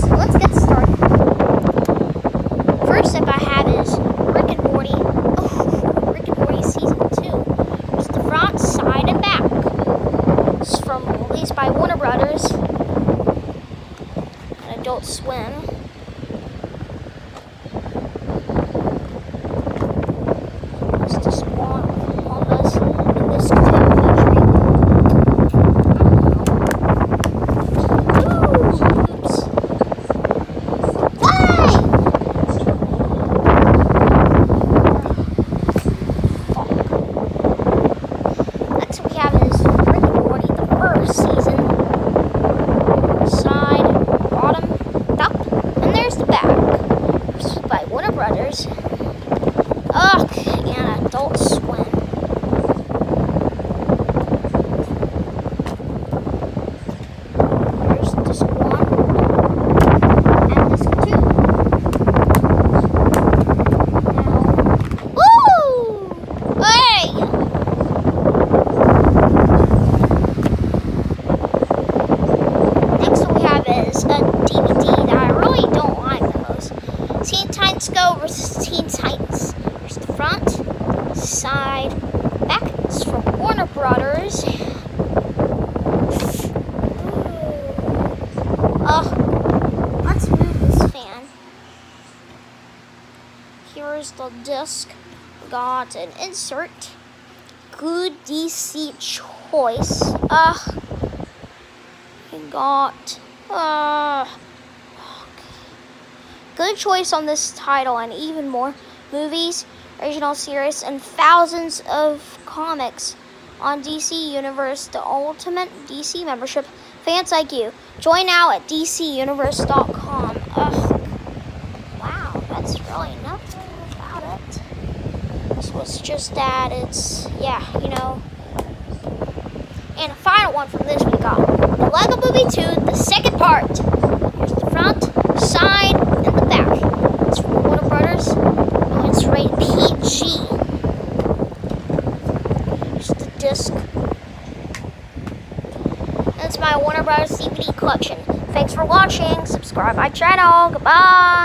so let's get started. First up, I have is Rick and Morty. Oh, Rick and Morty Season 2. It's the front, side, and back. It's from, released by Warner Brothers. And Adult Swim. years. side. Back is from Warner Brothers. Oh, let's move this fan. Here is the disc. Got an insert. Good DC choice. Ugh. Got. Uh, good choice on this title and even more movies original series, and thousands of comics on DC Universe, the ultimate DC membership. Fans like you, join now at DCUniverse.com. Ugh. Wow, that's really nothing about it. This was just that. It's, yeah, you know. And a final one from this we got uh, the Lego Movie 2, the second part. Here's the front, side, and the back. It's from Warner Brothers, and it's rated PG. Here's the disc. That's my Warner Bros. DVD collection. Thanks for watching. Subscribe my channel. Goodbye.